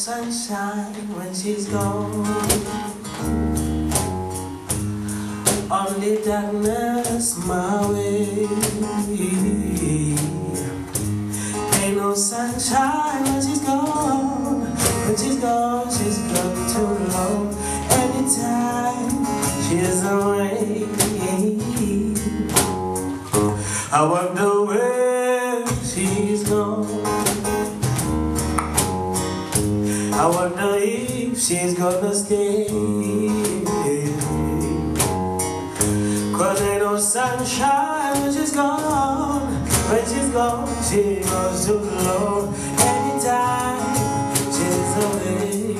sunshine when she's gone. Only darkness my way. Ain't no sunshine when she's gone. When she's gone, she's gone too long. Anytime she's away. I wonder she's gonna stay. Cause ain't no sunshine when she's gone. When she's gone, she goes too low. Anytime she's away.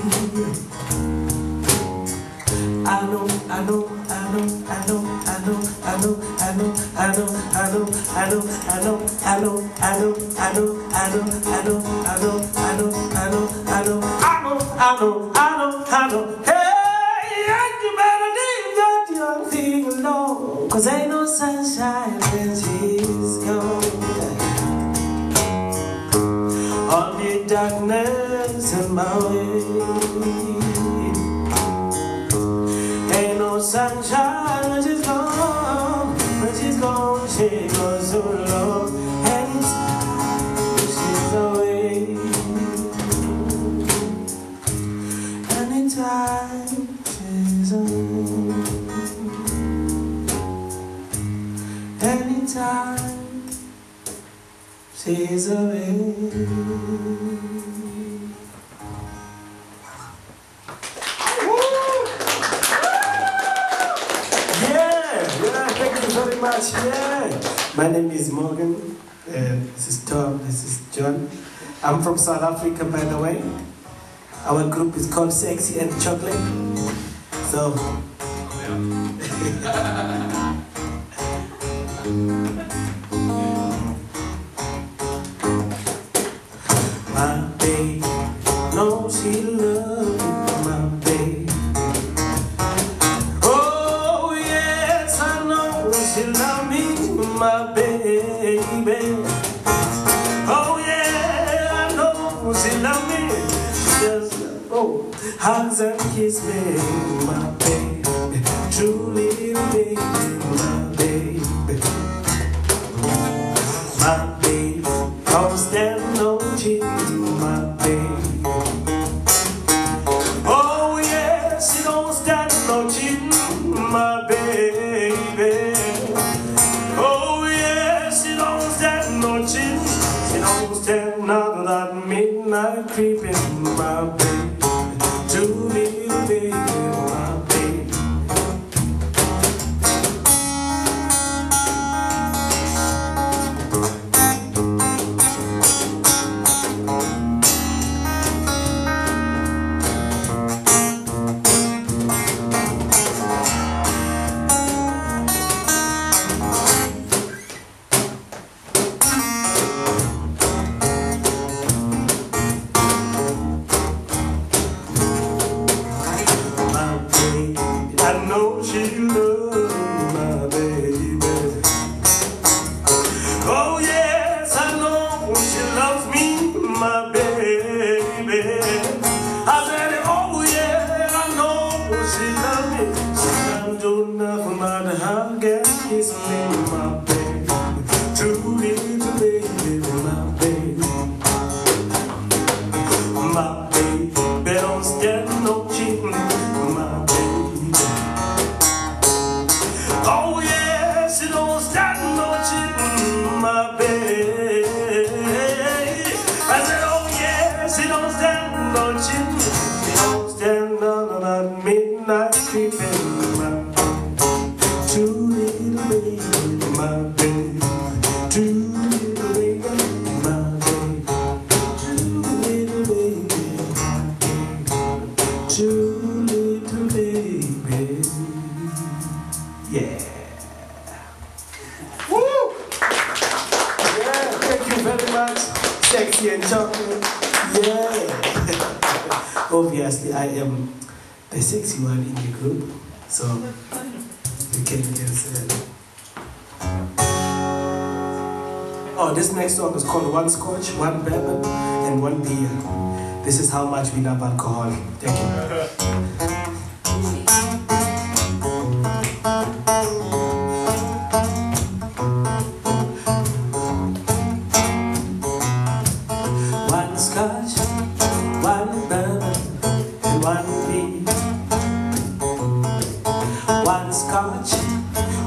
I know, I know, I know, I know, know, I know, I know, I know, I know, I know, I know, I know, I know, I know, I know, I know, I know, I know, I know, I know, I know, I know, I know, I know. Hey, you better leave that young thing alone, 'cause ain't no sunshine when she's gone. Only darkness in my way. Ain't no sunshine she's away. Yeah, yeah, thank you very much. Yeah. My name is Morgan. Uh, this is Thom. This is John. I'm from South Africa, by the way. Our group is called Sexy and Chocolate. So. my Yeah. Obviously, I am the sexy one in the group. So, you can just. Uh... Oh, this next song is called One Scotch, One Bourbon, and One Beer. This is how much we love alcohol. Thank you.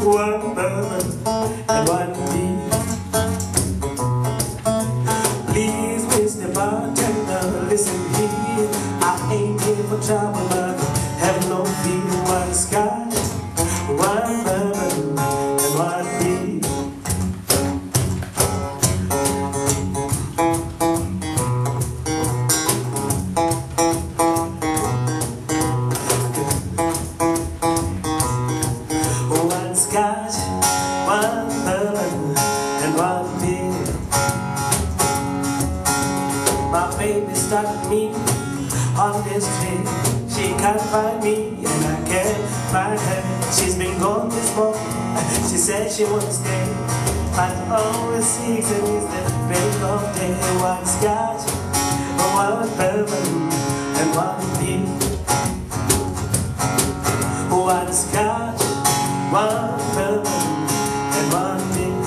Bourbon, and one beer. On this trip. She can't find me, and I can't find her. She's been gone this morning. She said she won't stay. But all it sees is the break of day. One scotch, one bourbon, and one beer. One scotch, one bourbon, and one beer.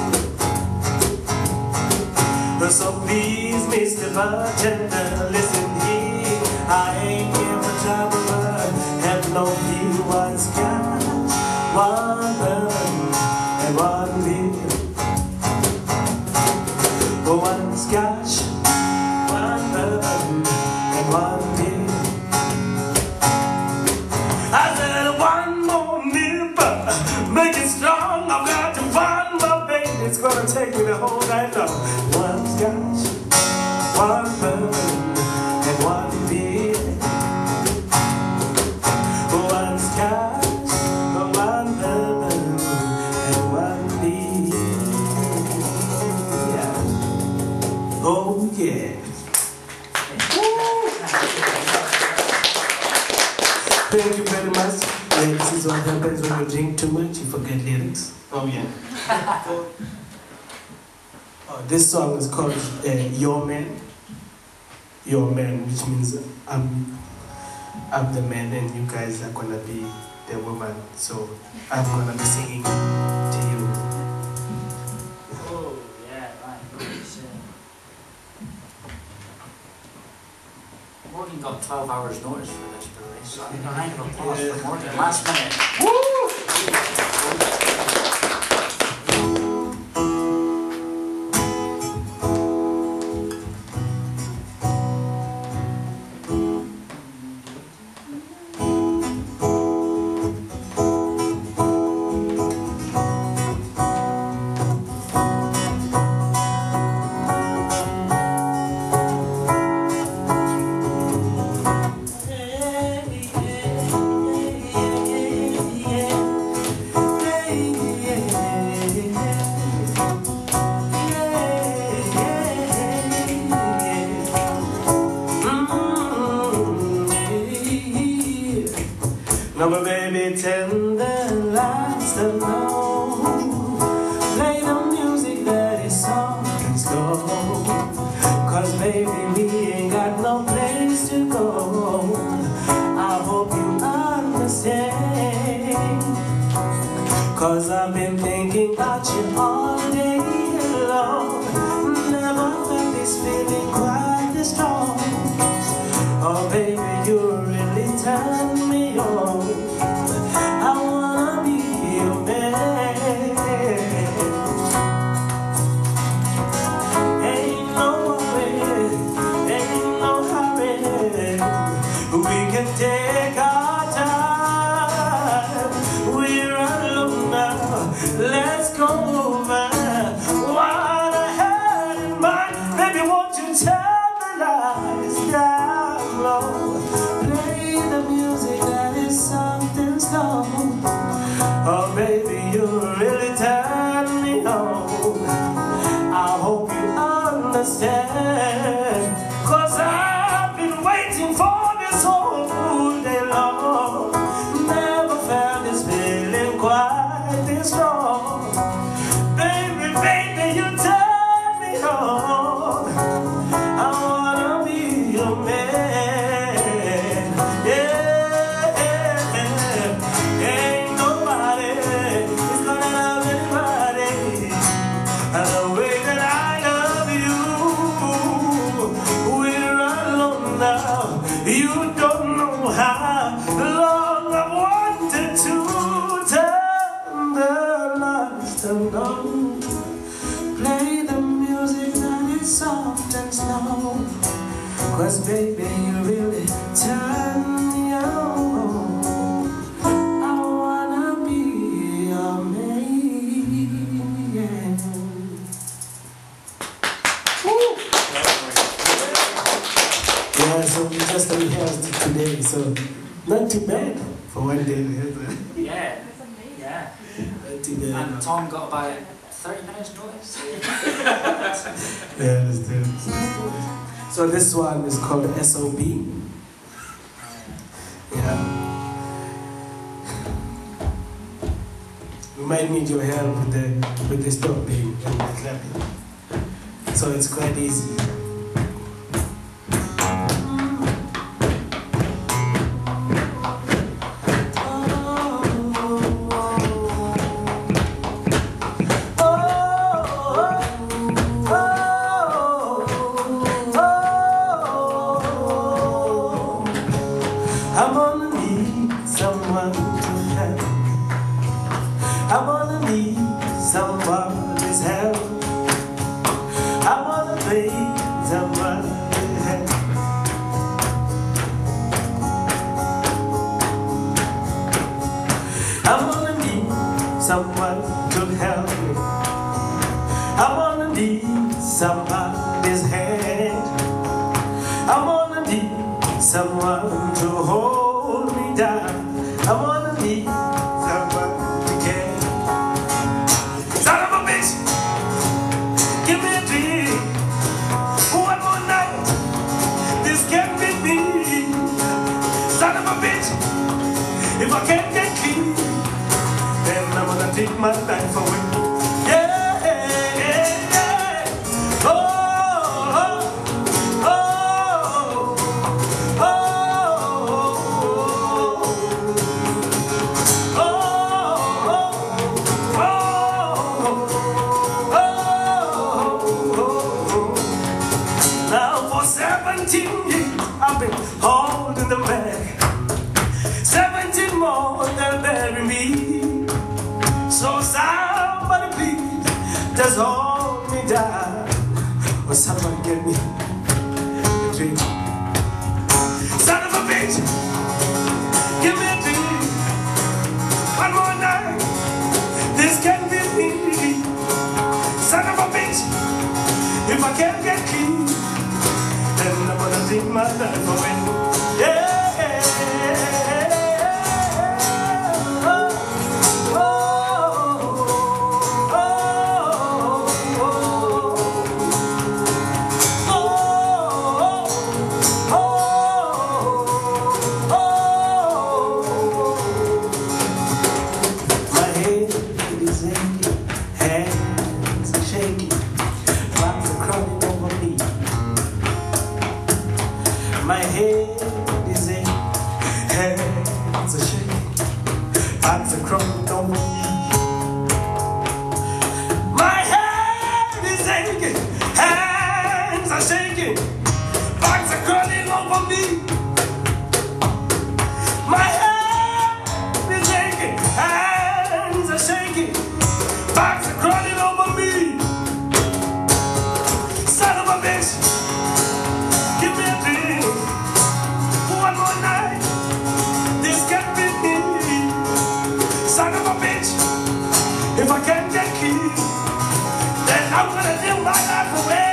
So please, Mr. Bartender, listen one beer. Thank you very much. This is what happens when you drink too much, you forget lyrics. Oh yeah. oh, this song is called uh, Your Man. Your Man, which means I'm, I'm the man and you guys are gonna be the woman. So I'm gonna be singing to you. Got 12 hours notice for this release, so I think a round of applause Yeah. for Morgan. Last minute. Now baby tender lights the low Play the music that is soft and slow Cause baby we ain't got no place to go I hope you understand Cause I've been thinking about you all day long. Never felt this feeling We can this strong. So this one is called SOB. Yeah. You might need your help with the with the stopping and the clapping. So it's quite easy. I wanna be someone to help me. I wanna be somebody's hand. I wanna be someone to hold. my thanks for My head is in, head's a shake, heart's a crumb, don't If I can't get keys, then I'm gonna live my life away.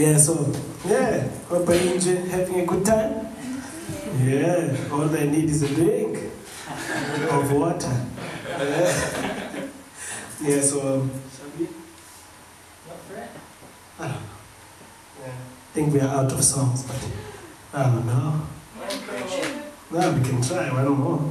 Yeah, so, yeah, hope you enjoying, having a good time. Yeah, all they need is a drink of water. Yeah, yeah so. Um, I don't know. Yeah. I think we are out of songs, but I don't know. No, we can try, I don't know.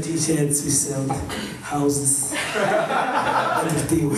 T-shirts, we sell houses, everything.